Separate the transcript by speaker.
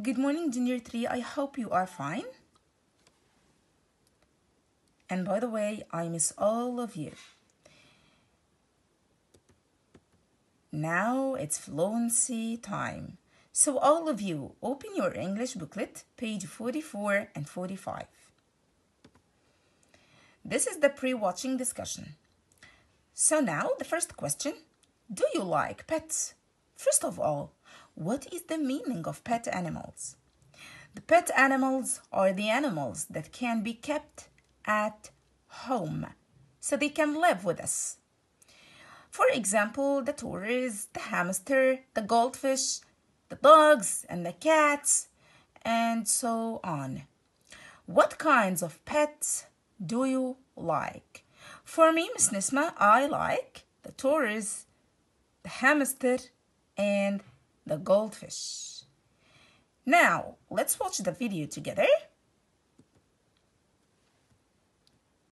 Speaker 1: Good morning, Junior 3. I hope you are fine. And by the way, I miss all of you. Now it's fluency time. So all of you, open your English booklet, page 44 and 45. This is the pre-watching discussion. So now the first question, do you like pets? First of all, what is the meaning of pet animals? The pet animals are the animals that can be kept at home so they can live with us. For example, the tourists, the hamster, the goldfish, the dogs, and the cats, and so on. What kinds of pets do you like? For me, Miss Nisma, I like the tourists, the hamster, and the goldfish. Now, let's watch the video together.